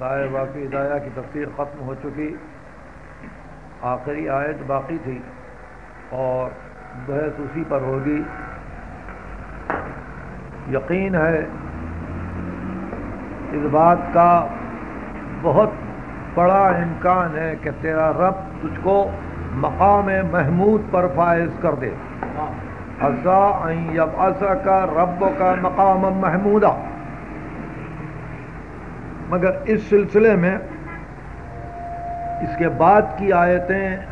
इस आयत की हिदाया की तफसीर ख़त्म हो चुकी। आखिरी आयत बाकी थी और बहस उसी पर होगी। यकीन है इस बात का बहुत बड़ा इम्कान है कि तेरा रब तुझको मकाम महमूद पर फायज कर दे। असा जब असा का रब का मकाम महमूदा। मगर इस सिलसिले में इसके बाद की आयतें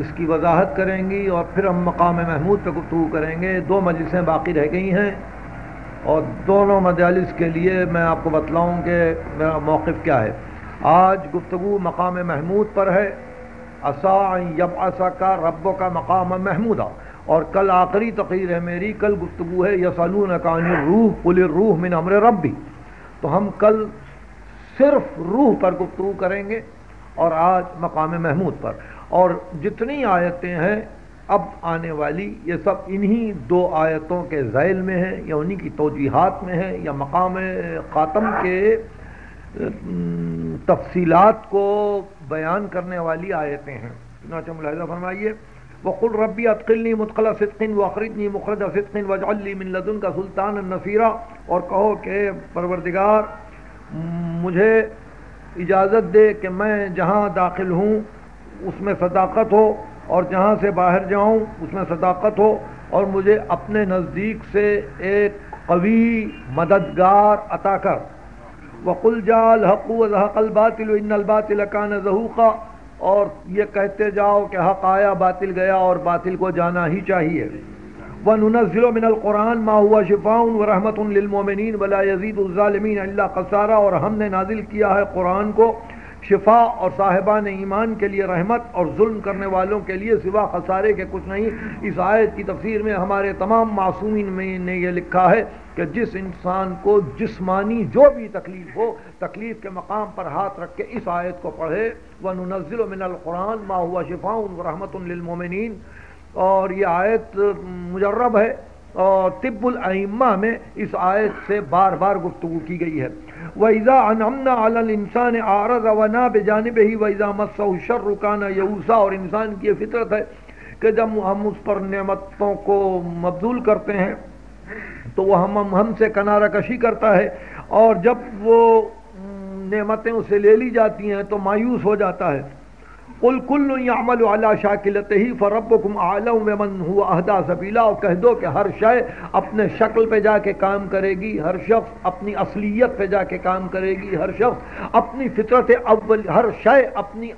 इसकी वजाहत करेंगी और फिर हम मकाम महमूद पर गुफ्तु करेंगे। दो मजलिसें बाकी रह गई हैं और दोनों मजालिस के लिए मैं आपको बतलाऊँ कि मेरा मौक़ क्या है। आज गुफ्तु मकाम महमूद पर है। असा यब असा का रब का मकाम महमूदा। और कल आखिरी तकीर है मेरी, कल गुफ्तु है यसलून कान रूह पुल रूह मिन अमर रबी तो हम कल सिर्फ़ रूह पर गुफ्तु करेंगे और आज मकाम महमूद पर। और जितनी आयतें हैं, अब आने वाली, ये सब इन्हीं दो आयतों के जैल में है, या उन्हीं की तोजीहत में है, या मकाम ख़ातम के तफसीलात को बयान करने वाली आयतें हैं। मुलाजा फरमाइए। वक़ुल रबी अतकलनी मुतकला सिद्किन वखरतनी मुखरद सिद्किन वजल्ली मिन लदुन का सुल्तान नसीरा और कहो कि परवरदिगार मुझे इजाज़त दे कि मैं जहाँ दाखिल हूँ उसमें सदाकत हो और जहाँ से बाहर जाऊँ उसमें सदाकत हो और मुझे अपने नज़दीक से एक कवी मददगार अता कर वकुल जाल हक़ू जहक़ल बातिल इन्नल कान जहूक़ा और ये कहते जाओ कि हक़ आया बातिल गया और बातिल को जाना ही चाहिए। व नज़िल मिनक़ुरान मा हुआ शिफ़ाउन व रहमतमिन वला यजीदुलमीन अल्लाह कसारा और हमने नाजिल किया है कुरान को शिफा और साहिबान ईमान के लिए रहमत और जुल्म करने वालों के लिए सिवा खसारे के कुछ नहीं। इस आयत की तफसीर में हमारे तमाम मासूमिन में ने यह लिखा है कि जिस इंसान को जिस्मानी जो भी तकलीफ़ हो, तकलीफ़ के मकाम पर हाथ रख के इस आयत को पढ़े। व नज़िल मिनक़ुरान मा हुआ शिफाउन रहमतमिन और ये आयत मुजर्रब है और तिब्बुलमा में इस आयत से बार बार गुफ्तु की गई है वैज़ा अनमना इंसान आरज वना बेजानब ही वैज़ा मसर रुकाना यूसा और इंसान की फितरत है कि जब हम उस पर नेमतों को मबदूल करते हैं तो वह हम हमसे किनारा कशी करता है और जब वो नेमतें उसे ले ली जाती हैं तो मायूस हो जाता है। कुल कुल अमल अला शाकिलत ही फ़रबुकुम आलम मन हुआ अहदा सबीला, और कह दो कि हर शय अपने शक्ल पे जाके काम करेगी, हर शख्स अपनी असलियत पे जाके काम करेगी, हर शख्स अपनी फितरत अव्वल, हर शय अपनी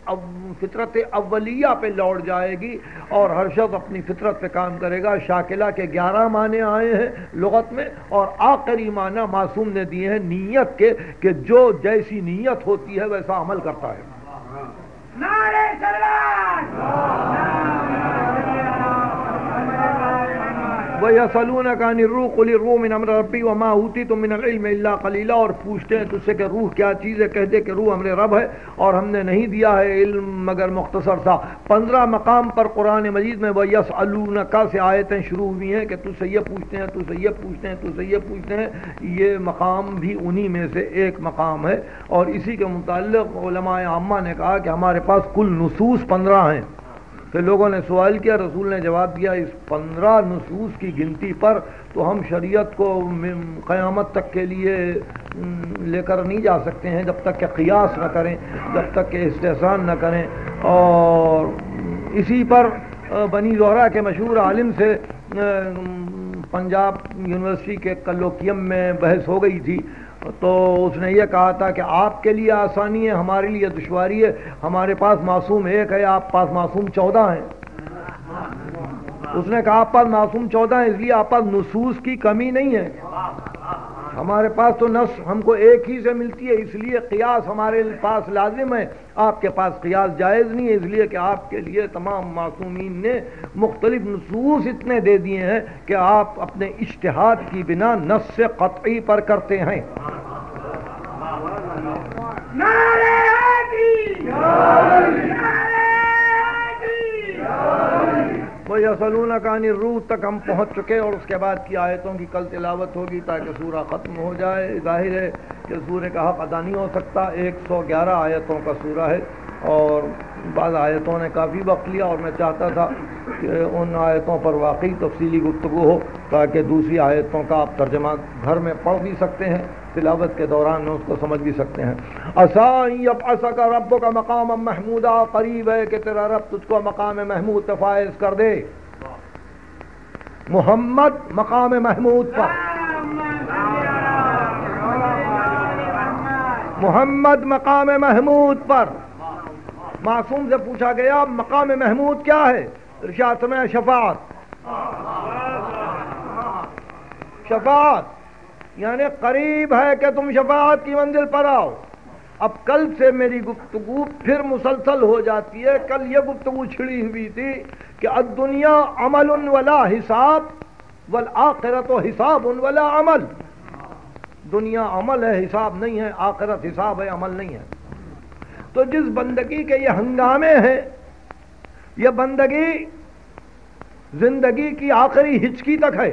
फितरत अव्वलिया पे लौट जाएगी, और हर शख्स अपनी फितरत पे काम करेगा। शाकिला के ग्यारह माने आए हैं लगत में, और आखिरी माना मासूम ने दिए हैं नीयत के, कि जो जैसी नीयत होती है वैसा अमल करता है। नारे वसलून का रूह कुल रूह मिन अमर रबी व माँ होती तो मिन इल्ला कलीला और पूछते हैं तुझसे कि रूह क्या चीज़ है कह दे कि रूह हमरे रब है और हमने नहीं दिया है इल्म मगर मुख्तसर सा पंद्रह मकाम पर कुरान मजीद में वह यस अलूनका से आयतें शुरू हुई हैं कि तुझसे ये पूछते हैं तुझसे ये पूछते हैं तुझसे ये पूछते हैं ये मकाम भी उन्हीं में से एक मकाम है और इसी के मुतल आमा ने कहा कि हमारे पास कुल नसूस पंद्रह हैं फिर लोगों ने सवाल किया, रसूल ने जवाब दिया, इस पंद्रह नसूस की गिनती पर तो हम शरीयत को क़यामत तक के लिए लेकर नहीं जा सकते हैं, जब तक कि क़ियास न करें, जब तक कि इस्तेसान न करें। और इसी पर बनी जोहरा के मशहूर आलिम से पंजाब यूनिवर्सिटी के कलोकियम में बहस हो गई थी। तो उसने ये कहा था कि आपके लिए आसानी है, हमारे लिए दुशारी है, हमारे पास मासूम एक है, आप पास मासूम चौदह हैं। उसने कहा, आप पास मासूम चौदह है, इसलिए आप पास नसूस की कमी नहीं है। हमारे पास तो नस हमको एक ही से मिलती है, इसलिए कियास हमारे पास लाजिम है। आपके पास कियास जायज़ नहीं है, इसलिए कि आपके लिए तमाम मासूमीन ने मुख्तलिफ़ नसूस इतने दे दिए हैं कि आप अपने इश्तहाद की बिना नस से कतई पर करते हैं। यसलून का रूह तक हम पहुँच चुके और उसके बाद की आयतों की कल तिलावत होगी ताकि सूरा ख़त्म हो जाए। ज़ाहिर है कि सूर्य का हक अदा नहीं हो सकता। 111 आयतों का सूरा है और बाद आयतों ने काफ़ी वक्त लिया और मैं चाहता था कि उन आयतों पर वाकई तफसीली गुफ्तु हो ताकि दूसरी आयतों का आप तर्जमा घर में पढ़ भी सकते हैं, तिलावत के दौरान उसको समझ भी सकते हैं। असा का रब का मकाम महमूदा, करीब है कि तेरा रब तुझको मकाम महमूद तफायज कर दे। मोहम्मद मकाम महमूद पर। मोहम्मद मकाम महमूद पर। मासूम से पूछा गया, मकाम महमूद क्या है? इर्शाद में शफात। शफात, यानी करीब है कि तुम शफात की मंजिल पर आओ। अब कल से मेरी गुफ्तगु फिर मुसलसल हो जाती है। कल ये गुफ्तगु छिड़ी हुई थी कि अब दुनिया अमल उन वाला हिसाब, वल आखिरत हिसाब उन वाला अमल। दुनिया अमल है, हिसाब नहीं है, आखिरत हिसाब है, अमल नहीं है। तो जिस बंदगी के ये हंगामे हैं, ये बंदगी ज़िंदगी की आखिरी हिचकी तक है।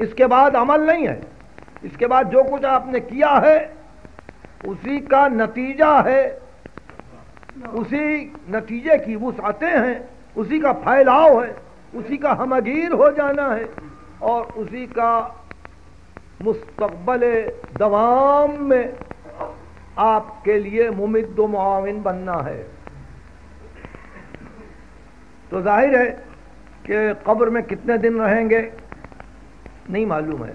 इसके बाद अमल नहीं है। इसके बाद जो कुछ आपने किया है उसी का नतीजा है। उसी नतीजे की वो आते हैं। उसी का फैलाव है। उसी का हमगीर हो जाना है। और उसी का मुस्तबल दवाम में आपके लिए मुमिद मुआविन बनना है। तो ज़ाहिर है कि कब्र में कितने दिन रहेंगे, नहीं मालूम है।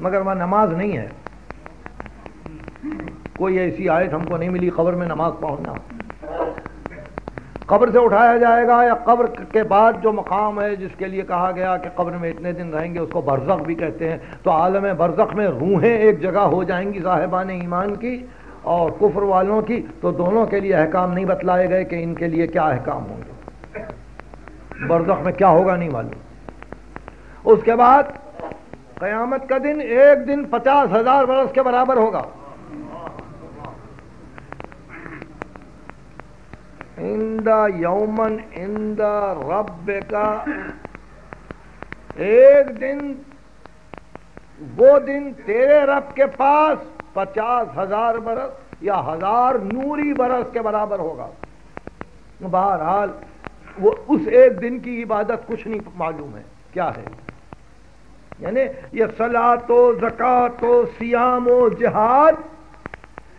मगर वह नमाज़ नहीं है। कोई ऐसी आयत हमको नहीं मिली, कब्र में नमाज़ पढ़ना। कब्र से उठाया जाएगा या कब्र के बाद जो मकाम है जिसके लिए कहा गया कि कब्र में इतने दिन रहेंगे, उसको बरसक भी कहते हैं। तो आलम बरसक में रूहें एक जगह हो जाएँगी साहिबान ईमान की और कुफर वालों की। तो दोनों के लिए अहकाम नहीं बतलाए गए कि इनके लिए क्या अहकाम होंगे। बरसक में क्या होगा नहीं मालूम। उसके बाद कयामत का दिन एक दिन पचास हज़ार बरस के बराबर होगा। इंदा यौमन, इंदा रब का एक दिन, वो दिन तेरे रब के पास पचास हज़ार बरस या हज़ार नूरी बरस के बराबर होगा। बहरहाल, वो उस एक दिन की इबादत कुछ नहीं मालूम है। क्या है? यानी ये सलातो, जक़ातो, सियामो, जिहाद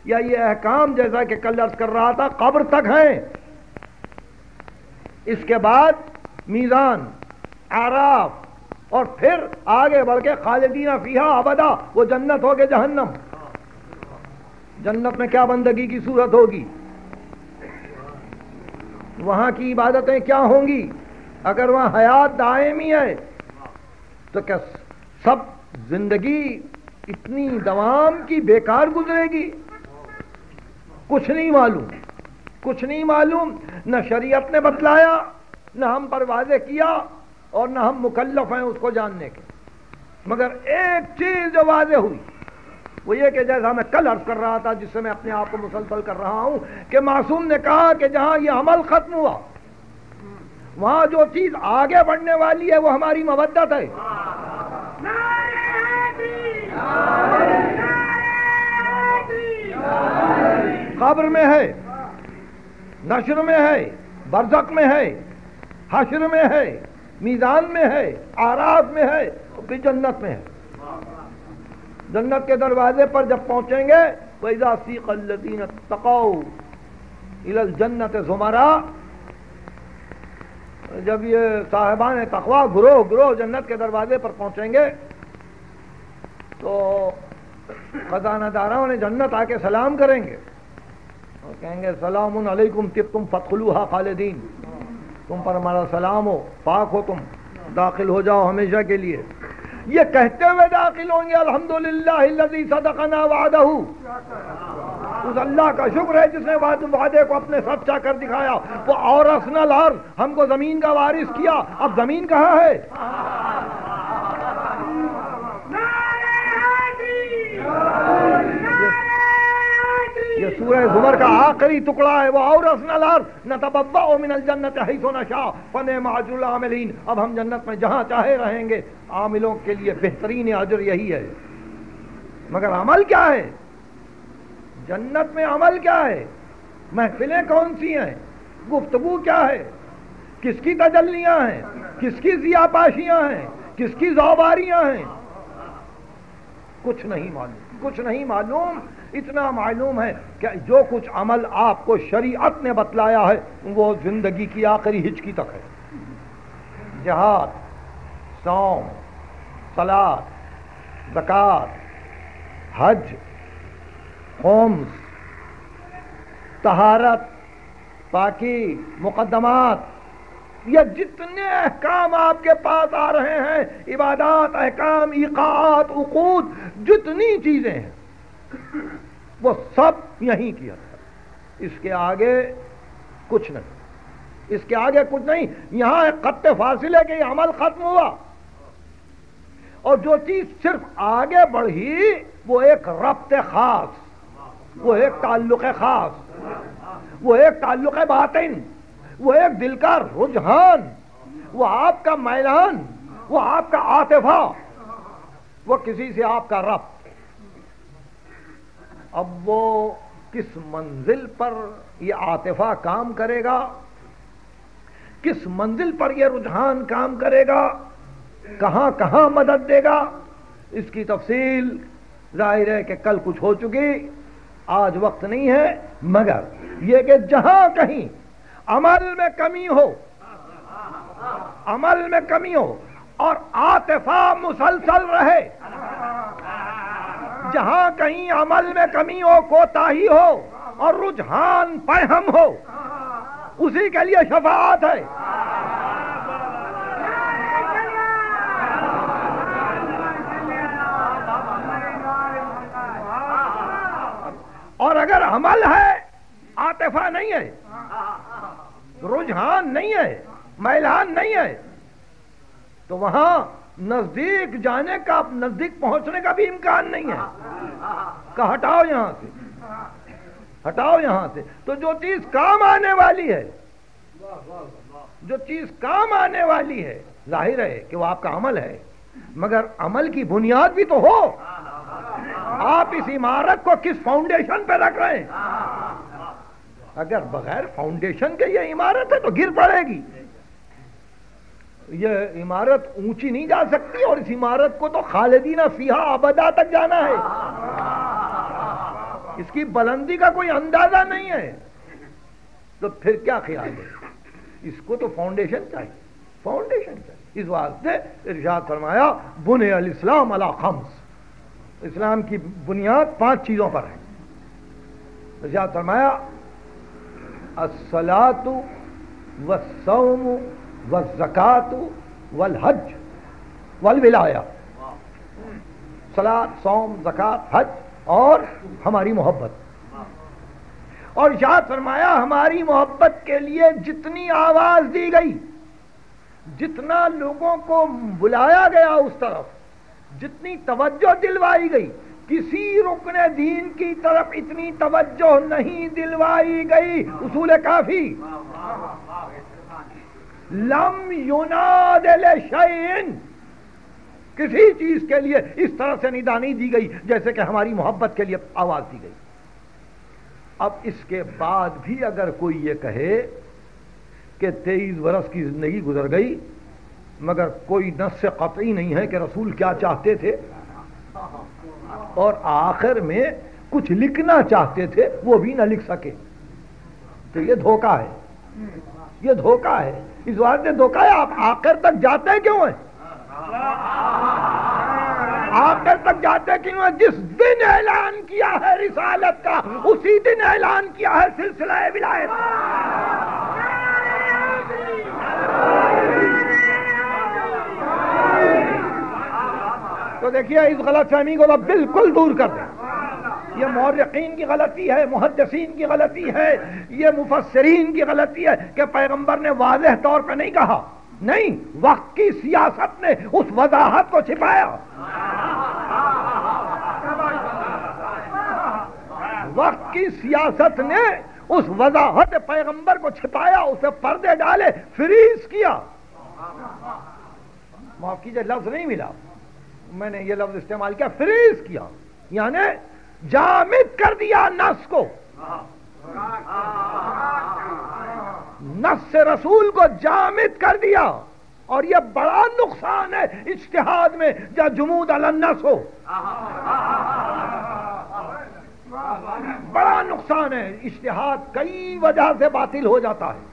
या ये अहकाम जैसा कि कल अर्ज़ कर रहा था, कब्र तक हैं। इसके बाद मीज़ान आराफ और फिर आगे बढ़ के खालिदीना फीहा अबदा, वो जन्नत हो गए जहन्नम। जन्नत में क्या बंदगी की सूरत होगी? वहाँ की इबादतें क्या होंगी? अगर वहाँ हयात दायमी है तो क्या सब ज़िंदगी इतनी दवाम की बेकार गुजरेगी? कुछ नहीं मालूम। कुछ नहीं मालूम। न शरीयत ने बतलाया, न हम पर वाजे किया और न हम मुकल्लफ हैं उसको जानने के। मगर एक चीज़ जो वाजे हुई, वो ये कि जैसा मैं कल अर्ज़ कर रहा था, जिससे मैं अपने आप को मुसलसल कर रहा हूँ, कि मासूम ने कहा कि जहाँ ये अमल खत्म हुआ, वहाँ जो चीज़ आगे बढ़ने वाली है, वो हमारी मवद्दत है। कब्र में है। नशर में है, बरजक में है, हशर में है, मीजान में है आराफ में है फिर जन्नत में है। जन्नत के दरवाजे पर जब पहुँचेंगे, वैजा सीकल्लदीन तकाउ इल जन्नत जुमरा, जब ये साहिबान तकवा, ग्रोह ग्रोह जन्नत के दरवाजे पर पहुँचेंगे तो खजानादारों ने जन्नत आके सलाम करेंगे। और कहेंगे सलाम अलैकुम तुम फतखलूहा खालिदीन। तुम पर हमारा सलाम हो, पाक हो तुम, दाखिल हो जाओ हमेशा के लिए। ये कहते हुए दाखिल होंगे, अल्हम्दुलिल्लाह सदकना वादहू उस अल्लाह का शुक्र है, जिसने वादे को अपने सच्चा कर दिखाया। वो और हमको ज़मीन का वारिस किया। अब ज़मीन कहाँ है? सूरह जुमर का आखिरी टुकड़ा है, वो और न मिनल जन्नत, है सो नशा। फने माजुल आमिलीन। अब हम जन्नत में जहाँ चाहे रहेंगे, आमिलों के लिए बेहतरीन अजर यही है। मगर अमल क्या है? जन्नत में अमल क्या है? महफिलें कौन सी हैं? गुफ्तगु क्या है? किसकी तजल्लियाँ हैं? किसकी जियापाशियाँ हैं? किसकी जौबारियाँ हैं? कुछ नहीं मालूम, कुछ नहीं मालूम। इतना मालूम है कि जो कुछ अमल आपको शरीयत ने बतलाया है, वो ज़िंदगी की आखिरी हिचकी तक है। जहाद सौम, सलाद, जक़ात, हज, होम्स, तहारत, पाकी मुकदमात ये जितने अहकाम आपके पास आ रहे हैं, इबादत, अहकाम, इकात, उकूद, जितनी चीज़ें हैं वो सब यहीं किया था। इसके आगे कुछ नहीं। इसके आगे कुछ नहीं। यहाँ कत्ते फासिले के अमल खत्म हुआ। और जो चीज़ सिर्फ़ आगे बढ़ी, वो एक रब्त खास, वो एक ताल्लुक खास, वो एक ताल्लुक बातिन, वो एक दिल का रुझान, वो आपका मैदान, वो आपका आतिफा, वो किसी से आपका रब्त अब वो किस मंजिल पर ये आतिफा काम करेगा? किस मंजिल पर ये रुझान काम करेगा? कहाँ कहाँ मदद देगा? इसकी तफसील ज़ाहिर है कि कल कुछ हो चुकी, आज वक्त नहीं है, मगर यह कि जहाँ कहीं अमल में कमी हो, अमल में कमी हो और आतिफा मुसलसल रहे। जहाँ कहीं अमल में कमी हो कोताही हो और रुझान पैहम हो, उसी के लिए शफात है। और अगर अमल है, आतिफा नहीं है, रुझान नहीं है, मैलान नहीं है तो वहाँ नज़दीक जाने का, नज़दीक पहुँचने का भी इम्कान नहीं है। का हटाओ यहाँ से। हटाओ यहाँ से। तो जो चीज़ काम आने वाली है, जो चीज़ काम आने वाली है, ज़ाहिर है कि वो आपका अमल है, मगर अमल की बुनियाद भी तो हो। आप इस इमारत को किस फाउंडेशन पे रख रहे हैं? अगर बगैर फाउंडेशन के ये इमारत है तो गिर पड़ेगी। ये इमारत ऊँची नहीं जा सकती और इस इमारत को तो खालिदीना फीहा अबदा तक जाना है। इसकी बुलंदी का कोई अंदाज़ा नहीं है। तो फिर क्या ख्याल है? इसको तो फाउंडेशन चाहिए। फाउंडेशन चाहिए। इस वास्ते इर्शाद फरमाया, बुने अल इस्लाम अला खम्स। इस्लाम की बुनियाद पाँच चीज़ों पर है। इर्शाद फरमाया असलातु व व जक़ात, वल हज वल विलाया। सलात सोम, जक़ात, हज और हमारी मोहब्बत। और याद फरमाया, हमारी मोहब्बत के लिए जितनी आवाज़ दी गई, जितना लोगों को बुलाया गया उस तरफ़, जितनी तवज्जो दिलवाई गई, किसी रुकन दीन की तरफ़ इतनी तवज्जो नहीं दिलवाई गई, उसूल काफ़ी। लम युनाद किसी चीज़ के लिए इस तरह से निदा नहीं दी गई, जैसे कि हमारी मोहब्बत के लिए आवाज़ दी गई। अब इसके बाद भी अगर कोई ये कहे कि तेईस बरस की ज़िंदगी गुजर गई, मगर कोई नस कतई नहीं है कि रसूल क्या चाहते थे, और आखिर में कुछ लिखना चाहते थे, वो भी ना लिख सके। तो ये धोखा है। ये धोखा है। इस बात ने धोखा है, आप आखिर तक जाते क्यों हैं? आखिर तक जाते क्यों है? जिस दिन ऐलान किया है रिसालत का, उसी दिन ऐलान किया है सिलसिला विलायत तो देखिए, इस गलत फहमी को तो बिल्कुल दूर कर दें। ये मौरकिन की गलती है मुहदसिन की गलती है, ये मुफसरीन की गलती है कि पैगंबर ने वाज तौर पर नहीं कहा। नहीं, वक्त की सियासत ने उस वजाहत को छिपाया। वक्त की सियासत ने उस वजाहत पैगंबर को छिपाया, उसे पर्दे डाले, फ्रीज किया। माफ़ कीजिए, लफ्ज नहीं मिला। मैंने ये लफ्ज इस्तेमाल किया, फ्रीज किया। यानी जामिद कर दिया नस को। नस से रसूल को जामिद कर दिया। और यह बड़ा नुकसान है इश्तिहाद में, जब जुमूद अलन्नस हो। बड़ा नुकसान है। इश्तिहाद कई वजह से बातिल हो जाता है।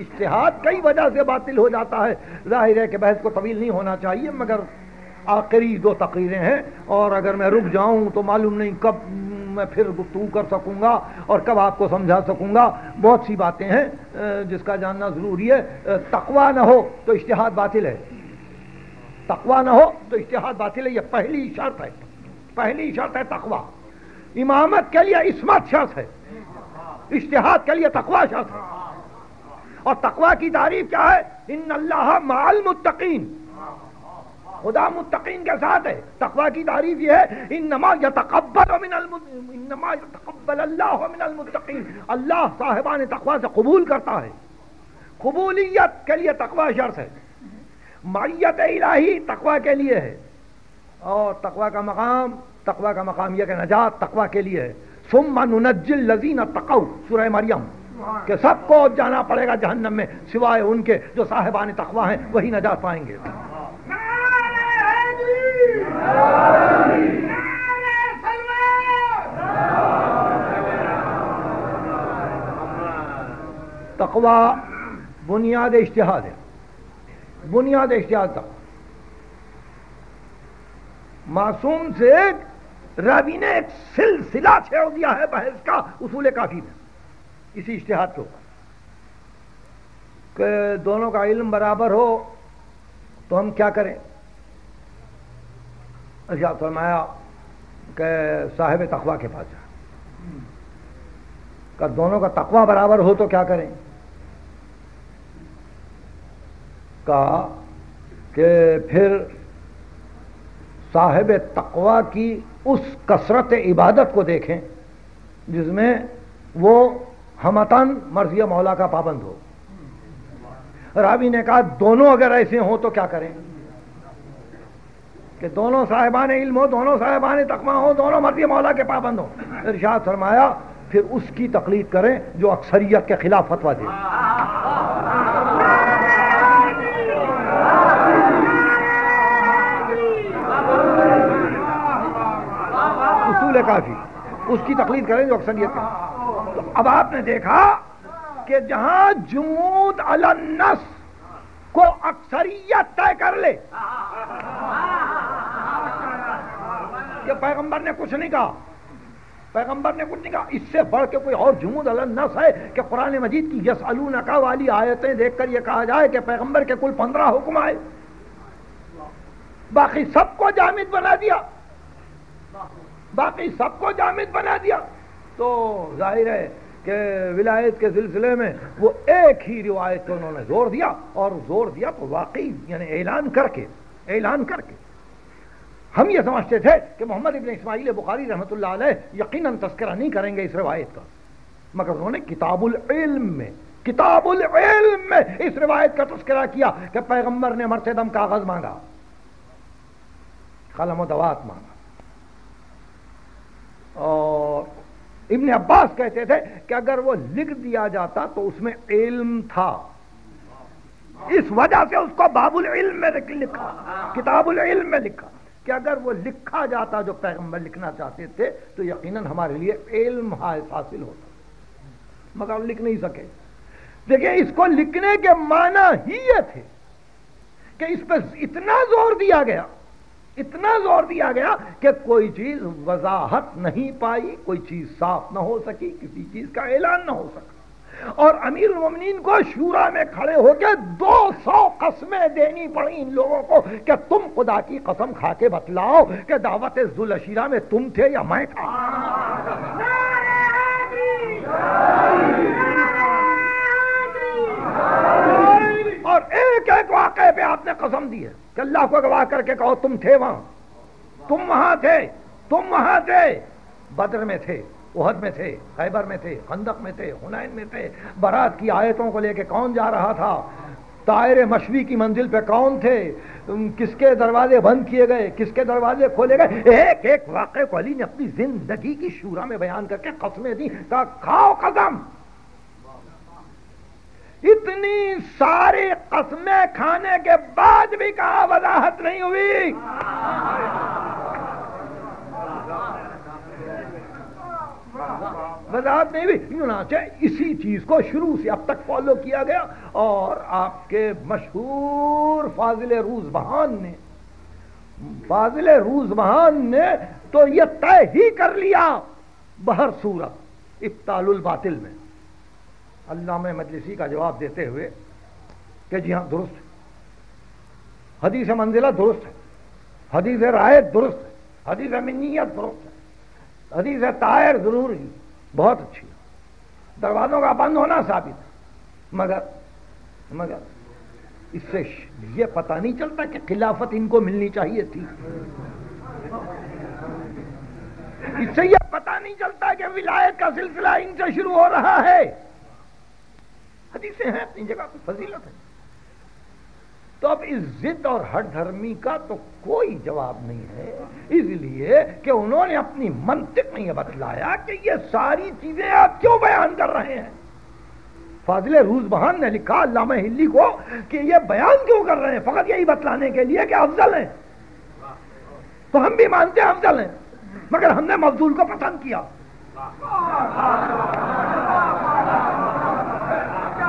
इश्तिहाद कई वजह से बातिल हो जाता है। ज़ाहिर है कि बहस को तवील नहीं होना चाहिए, मगर आखिरी दो तकरीरें हैं, और अगर मैं रुक जाऊँ तो मालूम नहीं कब मैं फिर गुफ्तू कर सकूँगा और कब आपको समझा सकूँगा। बहुत सी बातें हैं जिसका जानना ज़रूरी है। तकवा ना हो तो इश्तहाद बातिल है। तकवा ना हो तो इश्तहाद बातिल है, यह पहली शर्त है। पहली शर्त है तकवा। इमामत के लिए इसमत शर्त है। इश्तहाद के लिए तकवा शर्त है। और तकवा की तारीफ़ क्या है? इन अल्लाह माल मुत्तकीन। खुदा मुत्तकीन के साथ है। तकवा की तारीफ़ यह है इन नमा यतकब्बल अल्लाह साहिबान तकवा से कबूल करता है। कबूलियत के लिए तकवा शर्त है। मैत इलाही तकवा के लिए है। और तकवा का मकाम तकवा का मकाम यह कि नजात तकवा के लिए है। सुम्मा नुनज्जिल लजीन तकऊ सूरह मरियम। कि सबको जाना पड़ेगा जहन्नम में सिवाय उनके जो साहिबान तकवा हैं वही नजात पाएँगे। तकवा बुनियाद इश्तहाद है। बुनियाद इश्तहाद तक मासूम से रवि ने एक सिलसिला छेड़ दिया है बहस का, उसूल काफ़ी में। इसी इश्तहाद के ऊपर। कि दोनों का इल्म बराबर हो तो हम क्या करें? अच्छा फरमाया कि साहिब तकवा के पास जाए। का दोनों का तकवा बराबर हो तो क्या करें? कहा कि फिर साहिब तकवा की उस कसरत इबादत को देखें, जिसमें वो हमतन मर्जिया मौला का पाबंद हो। रावी ने कहा, दोनों अगर ऐसे हों तो क्या करें? कि दोनों साहिबान इल्म हो, दोनों साहिबान तकमा हो, दोनों मर्ज़ी मौला के पाबंद हो। इरशाद फरमाया, फिर उसकी तकलीफ़ करें जो अक्सरियत के खिलाफ फतवा दे। उसूल काफ़ी। उसकी तकलीफ़ करें जो अक्सरियत है तो अब आपने देखा कि जहाँ जमूद अलन्नस को अक्सरियत तय कर ले। कि पैगंबर ने कुछ नहीं कहा। पैगंबर ने कुछ नहीं कहा। इससे बढ़ के कोई और जुमूद अलन्नस है कि कुरान मजीद की यस नका वाली आयतें देखकर यह कहा जाए कि पैगंबर के कुल पंद्रह हुक्म आए। बाकी सबको जामिद बना दिया। बाकी सबको जामिद बना दिया। तो ज़ाहिर है कि विलायत के सिलसिले में वो एक ही रिवायत को उन्होंने ज़ोर दिया और ज़ोर दिया तो वाकई, यानी ऐलान करके ऐलान करके हम ये समझते थे कि मोहम्मद इबन इसमाइल बुखारी रहमत यकीन तस्करा नहीं करेंगे इस रवायत का। मगर उन्होंने किताबुल इल्म में, किताबुल इल्म में इस रिवायत का तस्करा किया कि पैगंबर ने मरते दम कागज़ मांगा। कलम दवात मांगा। और इबन अब्बास कहते थे कि अगर वो लिख दिया जाता तो उसमें इल्म था। इस वजह से उसको बाबुल इल्म में लिखा, किताबुल इल्म में लिखा। कि अगर वो लिखा जाता जो पैगंबर लिखना चाहते थे तो यकीनन हमारे लिए इल्म हासिल होता। मगर लिख नहीं सके। देखिए, इसको लिखने के माना ही ये थे कि इस पर इतना ज़ोर दिया गया, इतना ज़ोर दिया गया कि कोई चीज़ वजाहत नहीं पाई, कोई चीज़ साफ़ ना हो सकी, किसी चीज़ का ऐलान ना हो सका। और अमीर ममनीन को शूरा में खड़े होकर 200 कस्में देनी पड़ी इन लोगों को कि तुम खुदा की कसम खा के बतलाओ कि दावत जुलशीरा में तुम थे या मैं था। और एक एक वाक़े पे आपने कसम दी है कि अल्लाह को गवाह करके कहो तुम थे वहाँ। तुम वहाँ थे तुम वहाँ थे बद्र में थे। उहद में थे, खैबर में थे, खंदक में थे, हुनैन में थे। बारात की आयतों को लेके कौन जा रहा था? तायर मशवी की मंजिल पे कौन थे? किसके दरवाजे बंद किए गए? किसके दरवाजे खोले गए? एक एक वाक़े को अली ने अपनी ज़िंदगी की शूरा में बयान करके कस्में दी, कहा, खाओ कदम! इतनी सारी कस्में खाने के बाद भी कहा, वजाहत नहीं हुई! वजाहत नहीं हुई। यूनाचे, इसी चीज़ को शुरू से अब तक फॉलो किया गया और आपके मशहूर फाजिल रूज बहान ने, फाजिल रूज बहान ने तो यह तय ही कर लिया बहर सूरत इफ्तालुल बातिल में। अल्लाह मजलिसी का जवाब देते हुए कि जी हाँ दुरुस्त हदीस मंजिला दुरुस्त है। हदीस राय दुरुस्त है। हदीस मिनीत दुरुस्त है। हदीस तायर ज़रूर बहुत अच्छी दरवाजों का बंद होना साबित मगर मगर, इससे ये पता नहीं चलता कि खिलाफत इनको मिलनी चाहिए थी। इससे यह पता नहीं चलता कि विलायत का सिलसिला इनसे शुरू हो रहा है। हदीसें हैं, अपनी जगह पर फजीलत है। तो अब इस जिद और हट धर्मी का तो कोई जवाब नहीं है। इसलिए कि उन्होंने अपनी मंतिक में यह बतलाया कि ये सारी चीज़ें आप क्यों बयान कर रहे हैं? फाजिल रूज बहान ने लिखा, अल्लामा हिल्ली को, कि ये बयान क्यों कर रहे हैं? फकत यही बतलाने के लिए कि अफजल है। तो हम भी मानते हैं अफजल हैं, मगर हमने मफजूल को पसंद किया।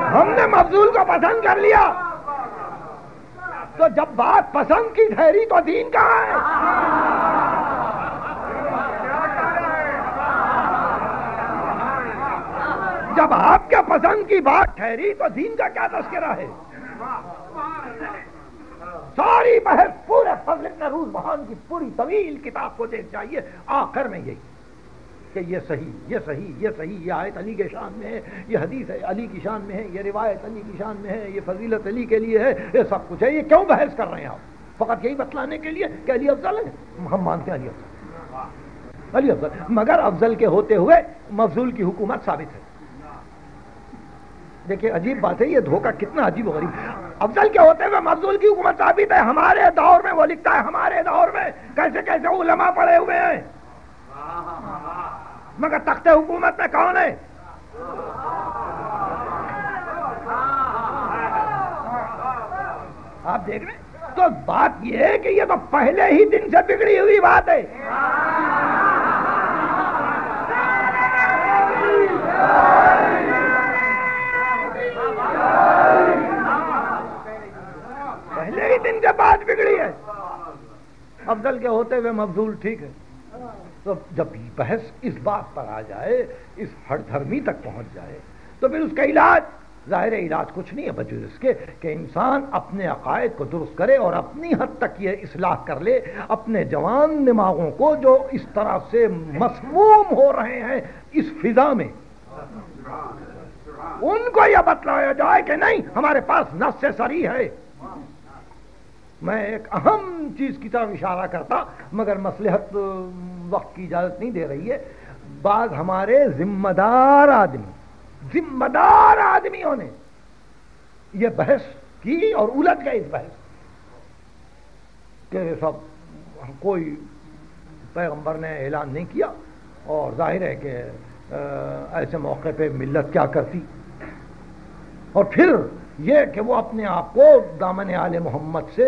हमने मफजूल को पसंद कर लिया। तो जब बात पसंद की ठहरी तो दीन कहाँ है। जब आपके पसंद की बात ठहरी तो दीन का क्या तस्करा है? सारी बहस पूरे फजल रूज महान की पूरी तवील किताब को देख जाइए, आखिर में यही। कि ये सही ये सही ये सही, ये आयत अली के शान में है, ये हदीस है अली की शान में है, ये रिवायत अली की शान में है, ये फजीलत अली के लिए है, ये सब कुछ है, ये क्यों बहस कर रहे हैं आप? फ़कत यही बतलाने के लिए कि अली अफजल है। हम मानते हैं अली अफजल। अली अफजल। मगर अफजल के होते हुए मफजूल की हुकूमत साबित है। देखिए, अजीब बात है, ये धोखा कितना अजीब गरीब। अफजल के होते हुए मफजूल की हुकूमत साबित है। हमारे दौर में वो लिखता है, हमारे दौर में कैसे कैसे उलमा पड़े हुए हैं। मगर तख्ते हुकूमत में कौन है? आप देख रहे तो बात यह है कि ये तो पहले ही दिन से बिगड़ी हुई बात है। पहले ही दिन से बात बिगड़ी है। अफजल के होते हुए मफजूल ठीक है। तो जब बहस इस बात पर आ जाए, इस हड़धर्मी तक पहुँच जाए तो फिर उसका इलाज, ज़ाहिर इलाज कुछ नहीं है बजूर इसके, कि इंसान अपने अकायद को दुरुस्त करे और अपनी हद तक ये इसलाह कर ले, अपने जवान दिमागों को जो इस तरह से मसमूम हो रहे हैं, इस फिजा में। उनको यह बतलाया जाए कि नहीं, हमारे पास नस सरी है। मैं एक अहम चीज़ की तरफ़ इशारा करता, मगर मसलहत वक्त की इजाज़त नहीं दे रही है। बाद हमारे जिम्मेदार आदमी, जिम्मेदार आदमियों ने यह बहस की और उलझ गए इस बहस के सब, कोई पैगंबर ने ऐलान नहीं किया और ज़ाहिर है कि ऐसे मौके पे मिल्लत क्या करती। और फिर ये कि वो अपने आप को दामन आल मोहम्मद से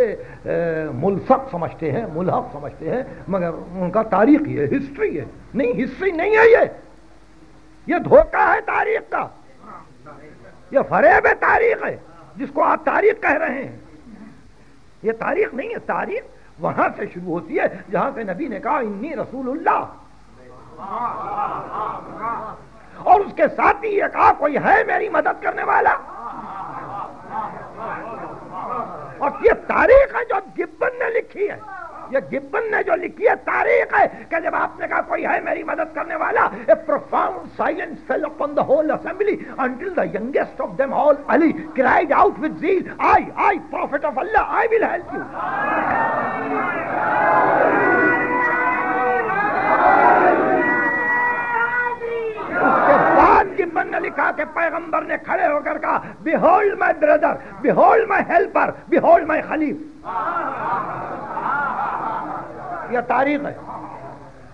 मुलसक समझते हैं, मुलहक समझते हैं, मगर उनका तारीख है हिस्ट्री है नहीं, हिस्ट्री नहीं है ये। ये धोखा है तारीख का। ये फरेब है तारीख है, जिसको आप तारीख कह रहे हैं। ये तारीख नहीं है, तारीख वहाँ से शुरू होती है, जहाँ से नबी ने कहा, इन्नी रसूलुल्लाह। और उसके साथ ही ये कहा कोई है मेरी मदद करने वाला? और ये तारीख है जो गिब्बन ने लिखी है। ये गिब्बन ने जो लिखी है तारीख है कि जब आपने कहा कोई है मेरी मदद करने वाला a profound silence fell upon the whole assembly until the youngest of them all Ali cried out with zeal I I prophet of Allah I will help you Gibbon ने लिखा कि पैगंबर ने खड़े होकर कहा behold my brother behold my helper behold my खलीफ यह तारीख है,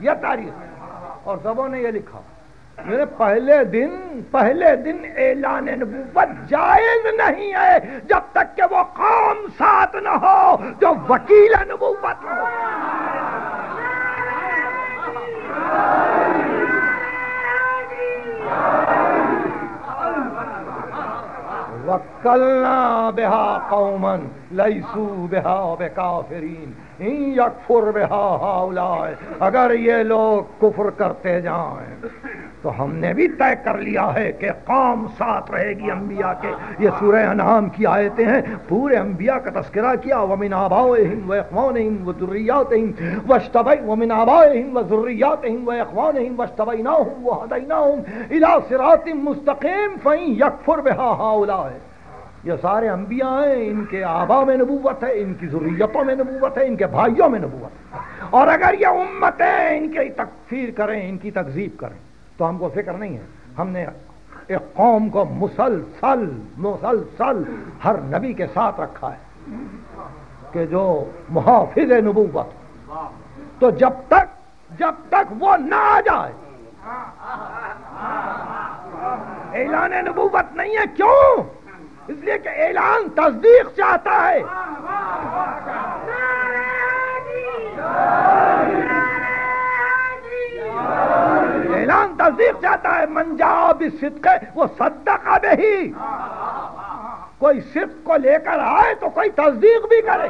यह तारीख और सबों ने यह लिखा, मेरे पहले दिन पहले दिन ऐलान नबूवत जायज़ नहीं है, जब तक के वो कौम साथ न हो, जो वकील नबूवत हो. वक्लना बेहा कौमन लईसू बेहा बेकाफरीन। यकफुर बेहा हाउलाए, अगर ये लोग कुफर करते जाएँ। तो हमने भी तय कर लिया है कि कौम साथ रहेगी अम्बिया के। ये सूर्य अनाम की आयतें हैं। पूरे अम्बिया का तस्करा किया। वमिन आबाओहिम व अखवानहिम व जुर्रियातहिम। वश्तबई वमिन आबाओहिम व जुर्रियातहिम व अखवानहिम वश्तबैनाहुम व हदैनाहुम इला सिरातिम मुस्तकीम फइन यकफुर बिहा हाउलाए। ये सारे अम्बिया हैं। इनके आबा में नबूवत है, इनकी जरूरियतों में नबूवत है, इनके भाइयों में नबूवत है। और अगर ये उम्मत है इनकी तकफीर करें, इनकी तकजीब करें तो हमको फ़िक्र नहीं है। हमने एक कौम को मुसलसल मुसलसल हर नबी के साथ रखा है कि जो मुहाफिज नबूबत तो जब तक जब तक वो ना आ जाए, ऐलान नबूबत नहीं है। क्यों? इसलिए कि ऐलान तस्दीक चाहता है। तस्दीक चाहता है मंजाब सिद्क वो सद्दका ही। कोई सिद्क को लेकर आए तो कोई तस्दीक भी करे।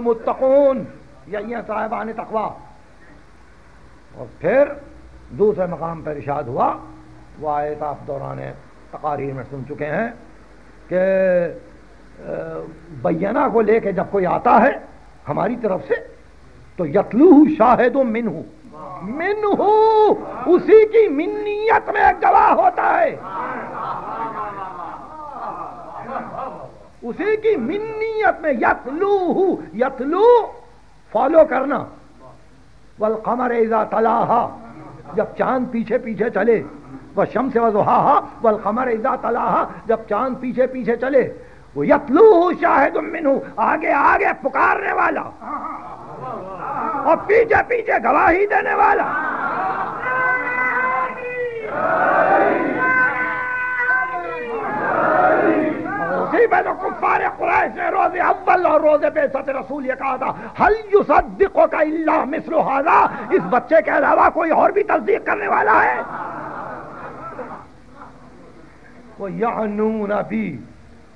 मुतकून यही है साहेबान तकवा। और फिर दूसरे मकाम पर इशाद हुआ। वो आयत आप दौरान तकारीर में सुन चुके हैं कि बैना को लेके जब कोई आता है हमारी तरफ़ से तो यतलू शाहिद मिन हूँ मिन हूँ उसी की मिन्नीयत में गवाह होता है। उसी की मिन्नीयत में यतलू यतलू, फॉलो करना। वल कमर एजा तलाहा, जब चाँद पीछे पीछे चले वह शम से वजुहा वल कमर इजा तलाहा, जब चाँद पीछे पीछे चले, वो यतलू शाहिद मिनू आगे आगे पुकारने वाला। और पीछे पीछे गवाही देने वाला। उसी में रोज़े अव्वल और रोज़े पे सत रसूल ये कहा था, हल युसद्दिको का इल्ला मिस्लु हाजा? इस बच्चे के अलावा कोई और भी तस्दीक करने वाला है? वो यानून अभी,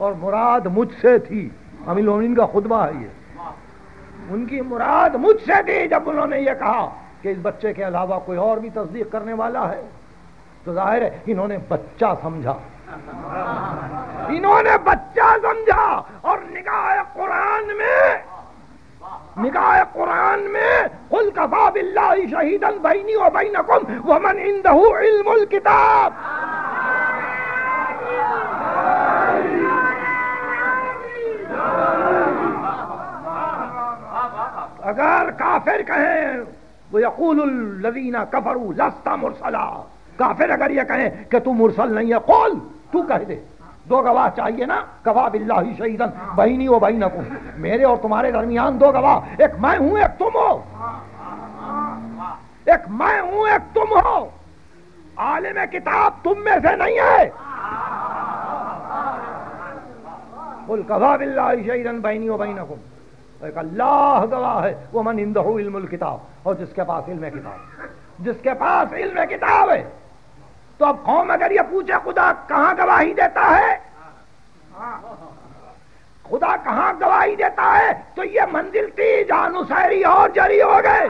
और मुराद मुझसे थी। अमील का खुतबा है ये। उनकी मुराद मुझसे थी जब उन्होंने ये कहा कि इस बच्चे के अलावा कोई और भी तस्दीक करने वाला है। तो ज़ाहिर है, इन्होंने बच्चा समझा। इन्होंने बच्चा समझा और निगाह कुरान में, निगाह कुरान में, कुल कफा बिल्लाहि शहीदन व बैनकुम व मन इंदहु इल्मुल किताब। अगर काफिर कहें, वो यकूल लदीना कफरू, लस्ता मुरसला। काफिर अगर ये कहें कि तू मुरसल नहीं है, कौल, तू कह दे। दो गवाह चाहिए ना गवाह बिल्ला ही शहीदन, बहनी वो बही नकुम मेरे और तुम्हारे दरमियान दो गवाह, एक मैं हूँ, एक तुम हो। एक मैं हूँ, एक तुम हो। आलिम किताब तुम में से नहीं है। कुल गवाह बिल्ला शहीदन, बहनी बही नकुम एक अल्लाह गवाह है, वो मन इंदहू इल्मुल किताब, और जिसके पास इल्म किताब जिसके पास इल्म किताब है तो अब कौम अगर ये पूछे, खुदा कहाँ गवाही देता है? खुदा कहाँ गवाही देता है? तो ये मंजिल थी जानू और जरी हो गए